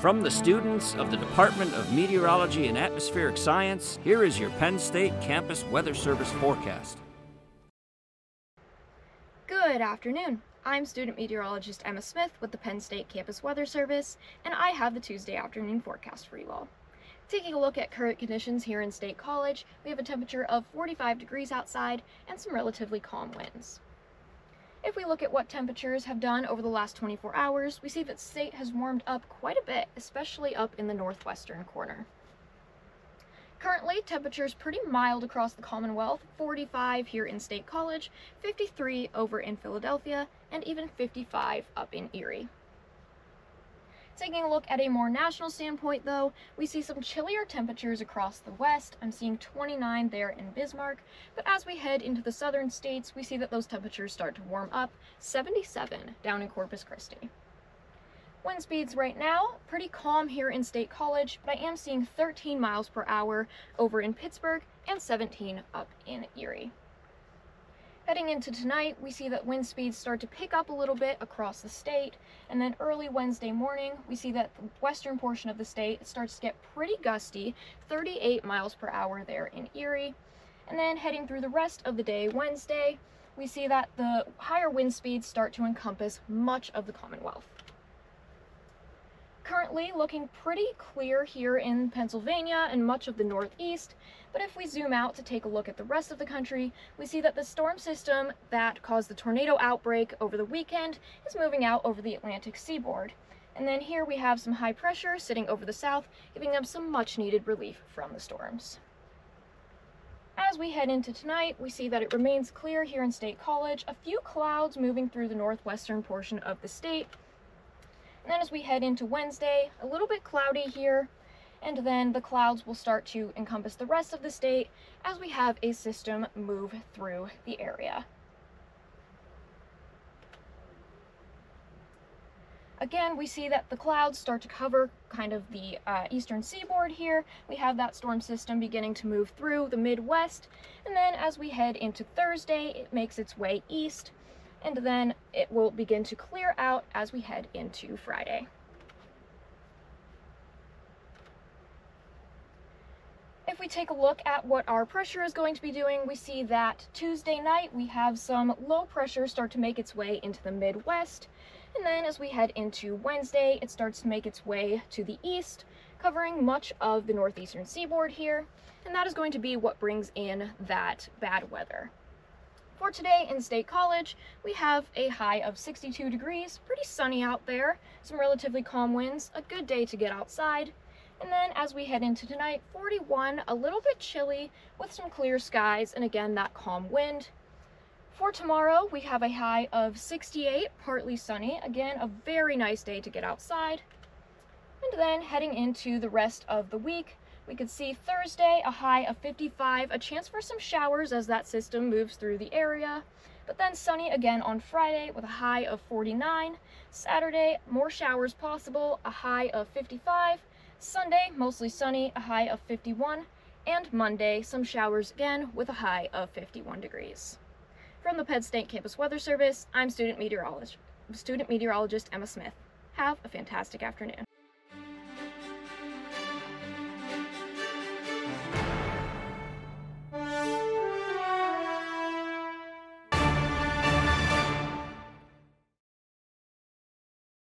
From the students of the Department of Meteorology and Atmospheric Science, here is your Penn State Campus Weather Service forecast. Good afternoon. I'm student meteorologist Emma Smith with the Penn State Campus Weather Service, and I have the Tuesday afternoon forecast for you all. Taking a look at current conditions here in State College, we have a temperature of 45 degrees outside and some relatively calm winds. If we look at what temperatures have done over the last 24 hours, we see that state has warmed up quite a bit, especially up in the northwestern corner. Currently, temperatures pretty mild across the Commonwealth, 45 here in State College, 53 over in Philadelphia, and even 55 up in Erie. Taking a look at a more national standpoint though, we see some chillier temperatures across the west. I'm seeing 29 there in Bismarck, but as we head into the southern states, we see that those temperatures start to warm up, 77 down in Corpus Christi. Wind speeds right now, pretty calm here in State College, but I am seeing 13 miles per hour over in Pittsburgh and 17 up in Erie. Heading into tonight, we see that wind speeds start to pick up a little bit across the state, and then early Wednesday morning, we see that the western portion of the state starts to get pretty gusty, 38 miles per hour there in Erie. And then heading through the rest of the day, Wednesday, we see that the higher wind speeds start to encompass much of the Commonwealth currently looking pretty clear here in Pennsylvania and much of the Northeast, but if we zoom out to take a look at the rest of the country, we see that the storm system that caused the tornado outbreak over the weekend is moving out over the Atlantic seaboard. And then here we have some high pressure sitting over the south, giving them some much needed relief from the storms. As we head into tonight, we see that it remains clear here in State College, a few clouds moving through the northwestern portion of the state, and then as we head into Wednesday, a little bit cloudy here, and then the clouds will start to encompass the rest of the state as we have a system move through the area. Again, we see that the clouds start to cover kind of the uh, eastern seaboard here. We have that storm system beginning to move through the Midwest. And then as we head into Thursday, it makes its way east and then it will begin to clear out as we head into Friday. If we take a look at what our pressure is going to be doing, we see that Tuesday night we have some low pressure start to make its way into the Midwest, and then as we head into Wednesday, it starts to make its way to the east, covering much of the northeastern seaboard here, and that is going to be what brings in that bad weather. For today in State College, we have a high of 62 degrees, pretty sunny out there, some relatively calm winds, a good day to get outside. And then as we head into tonight, 41, a little bit chilly with some clear skies and again that calm wind. For tomorrow, we have a high of 68, partly sunny. Again, a very nice day to get outside. And then heading into the rest of the week, we could see Thursday, a high of 55, a chance for some showers as that system moves through the area. But then sunny again on Friday with a high of 49. Saturday, more showers possible, a high of 55. Sunday, mostly sunny, a high of 51. And Monday, some showers again with a high of 51 degrees. From the Penn State Campus Weather Service, I'm student meteorologist, student meteorologist Emma Smith. Have a fantastic afternoon.